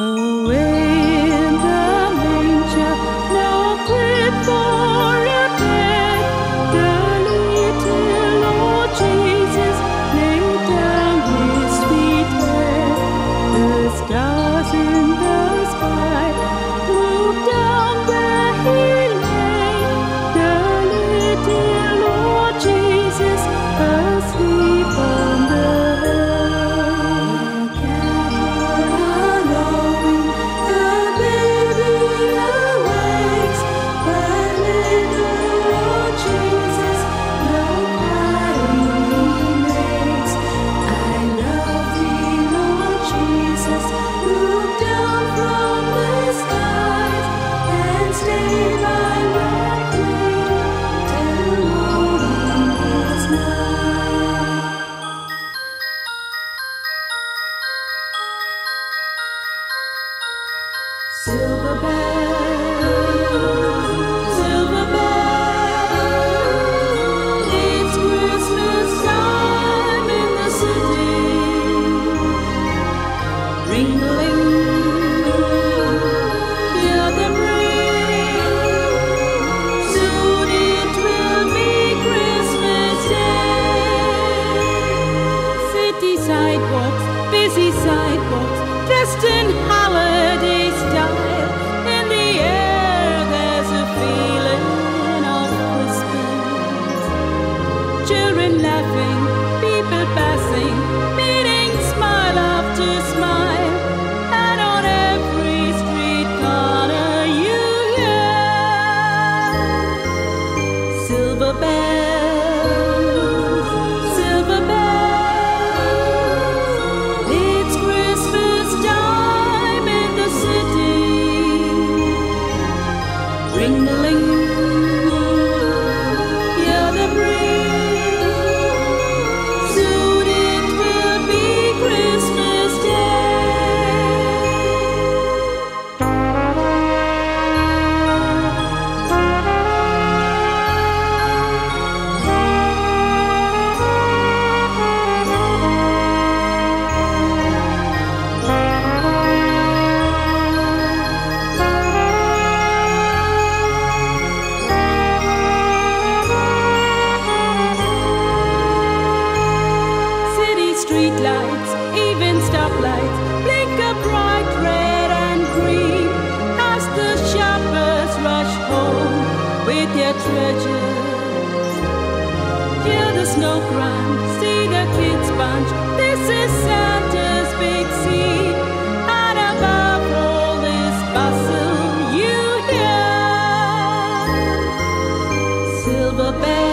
away. Silver bells. Children laughing, people passing, meeting smile after smile. And on every street corner you silver bells. streetlights, even stoplights, blink a bright red and green as the shoppers rush home with their treasures. Hear the snow crunch, see the kids bunch. This is Santa's big scene, and above all this bustle, you hear silver bells.